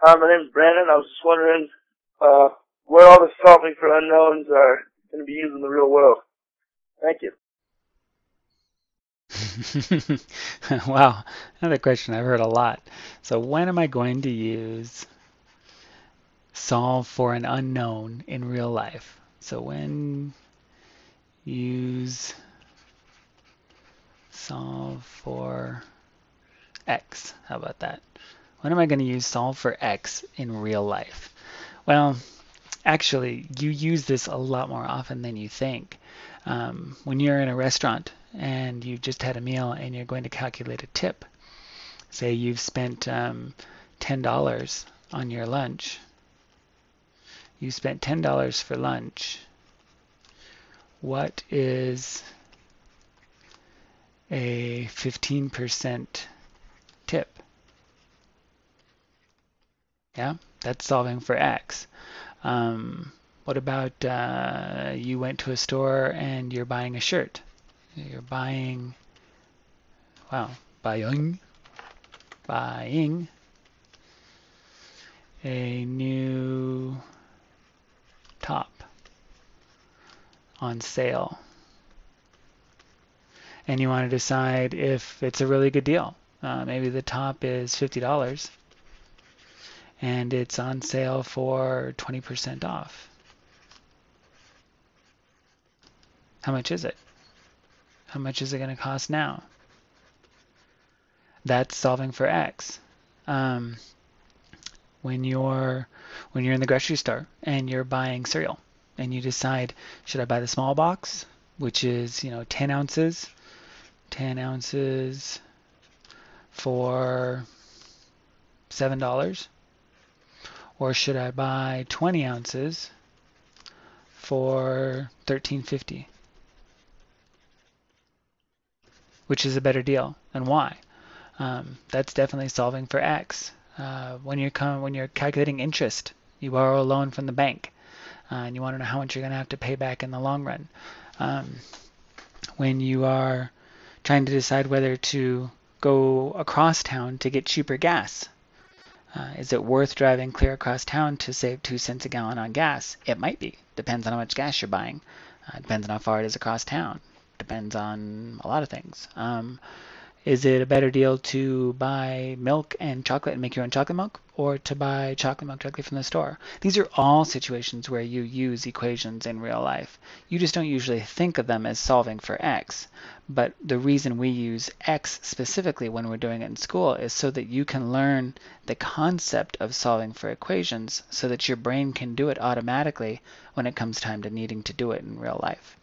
Hi, my name is Brandon. I was just wondering uh, where all the solving for unknowns are going to be used in the real world. Thank you. wow, another question I've heard a lot. So when am I going to use solve for an unknown in real life? So when use solve for x. How about that? When am I going to use solve for x in real life? Well, actually, you use this a lot more often than you think. Um, when you're in a restaurant and you've just had a meal and you're going to calculate a tip, say you've spent um, $10 on your lunch, you spent $10 for lunch, what is a 15% tip? Yeah, that's solving for x. Um, what about uh, you went to a store and you're buying a shirt? You're buying, wow, buying, buying a new top on sale. And you want to decide if it's a really good deal. Uh, maybe the top is $50 and it's on sale for 20% off. How much is it? How much is it going to cost now? That's solving for x. Um, when you're when you're in the grocery store and you're buying cereal and you decide should I buy the small box which is you know 10 ounces 10 ounces for seven dollars or should I buy 20 ounces for 13.50 which is a better deal and why? Um, that's definitely solving for x. Uh, when you're when you're calculating interest you borrow a loan from the bank uh, and you want to know how much you're going to have to pay back in the long run. Um, when you are trying to decide whether to go across town to get cheaper gas uh, is it worth driving clear across town to save two cents a gallon on gas? It might be. Depends on how much gas you're buying. Uh, depends on how far it is across town. Depends on a lot of things. Um, is it a better deal to buy milk and chocolate and make your own chocolate milk or to buy chocolate milk directly from the store? These are all situations where you use equations in real life. You just don't usually think of them as solving for x. But the reason we use x specifically when we're doing it in school is so that you can learn the concept of solving for equations so that your brain can do it automatically when it comes time to needing to do it in real life.